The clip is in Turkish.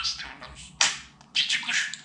bastırdım. Küçük kuş.